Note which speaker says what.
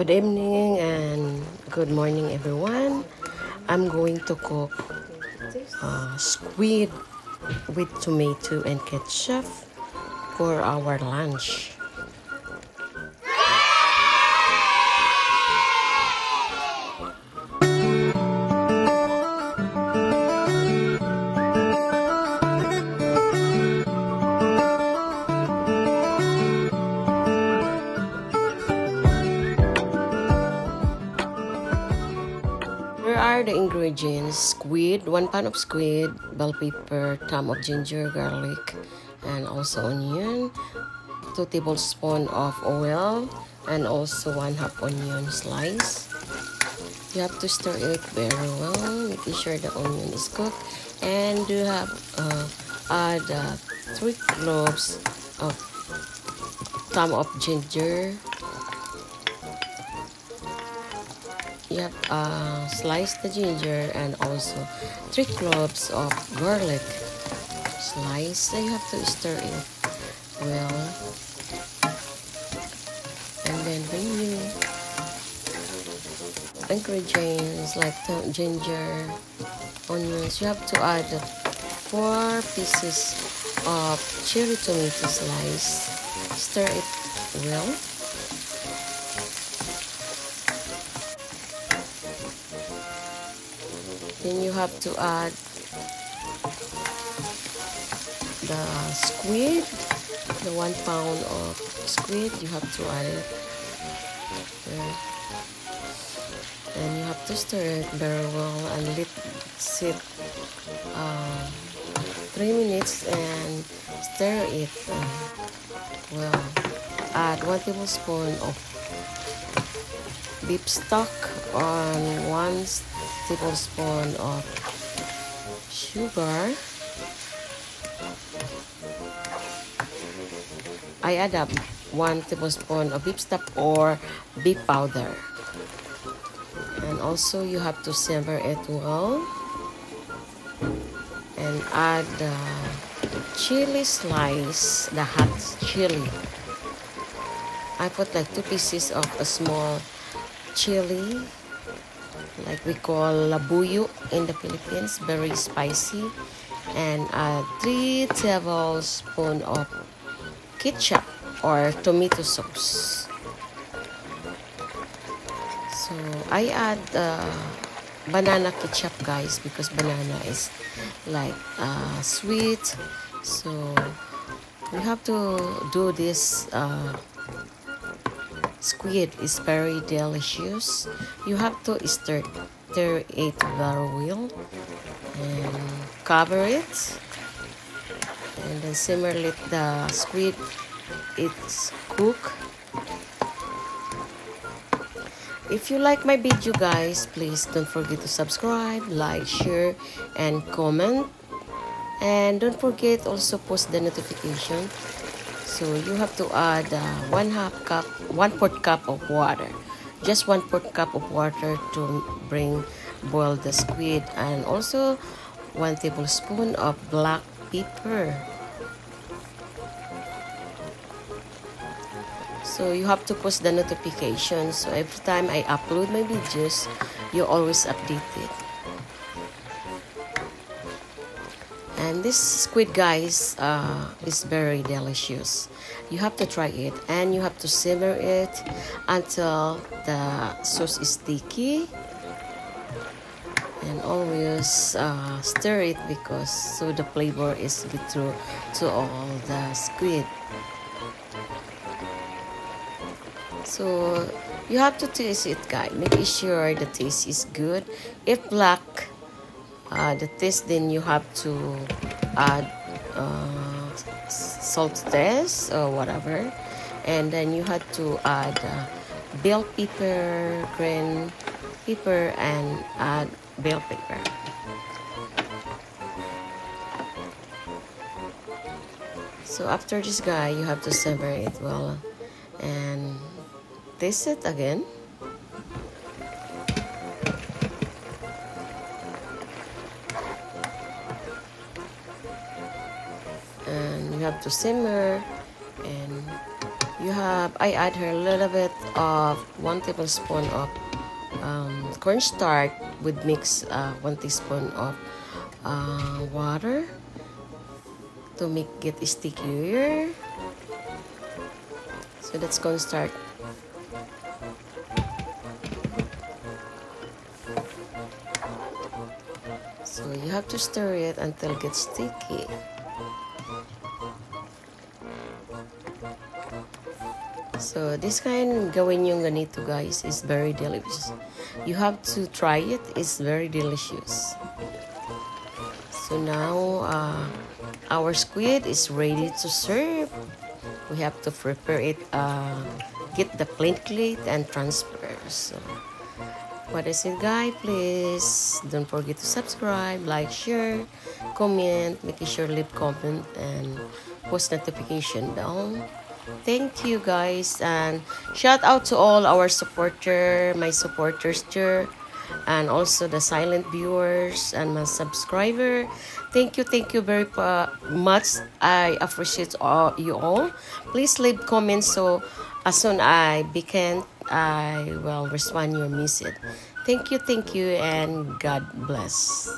Speaker 1: Good evening and good morning everyone. I'm going to cook uh, squid with tomato and ketchup for our lunch. Are the ingredients? Squid, one pound of squid, bell pepper, thumb of ginger, garlic, and also onion, two tablespoons of oil, and also one half onion slice. You have to stir it very well, making sure the onion is cooked, and you have uh, add uh, three cloves of thumb of ginger have uh, slice the ginger and also three cloves of garlic. Slice you have to stir it well. And then when you ingredients like ginger onions you have to add four pieces of cherry tomato slice. Stir it well Then you have to add the squid, the one pound of squid, you have to add it. And you have to stir it very well and let it sit um, three minutes and stir it uh, well. Add one tablespoon of beef stock on one tablespoon of sugar. I add up one tablespoon of beef stock or beef powder. And also you have to simmer it well. And add the chili slice, the hot chili. I put like two pieces of a small chili like we call labuyo in the Philippines, very spicy, and uh, three tablespoons of ketchup or tomato sauce. So I add uh, banana ketchup, guys, because banana is like uh, sweet. So we have to do this. Squid is very delicious. You have to stir, stir it very well and cover it and then simmer let the squid it's cook. If you like my video guys, please don't forget to subscribe, like, share, and comment. And don't forget also post the notification so you have to add uh, one half cup, one fourth cup of water. Just one fourth cup of water to bring boil the squid and also one tablespoon of black pepper. So you have to post the notification. So every time I upload my videos, you always update it. And this squid guys uh, is very delicious. You have to try it and you have to simmer it until the sauce is sticky. And always uh, stir it because so the flavor is get through to all the squid. So you have to taste it guys. Make sure the taste is good. If black uh, the taste then you have to add uh, salt test or whatever. And then you have to add uh, bell pepper green pepper and add bell pepper. So after this guy you have to simmer it well and taste it again have to simmer and you have I add here a little bit of one tablespoon of um, cornstarch with mix uh, one teaspoon of uh, water to make it stickier. So that's cornstarch so you have to stir it until it gets sticky So this kind gawin yung ganito guys is very delicious. You have to try it. It's very delicious. So now uh, our squid is ready to serve. We have to prepare it, uh, get the plate plate and transfer. So what is it guys? Please don't forget to subscribe, like, share, comment, Make sure leave comment and post notification down. Thank you guys and shout out to all our supporter, my supporters too and also the silent viewers and my subscriber. Thank you, thank you very much. I appreciate all you all. Please leave comments so as soon I begin, I will respond your message. Thank you, thank you, and God bless.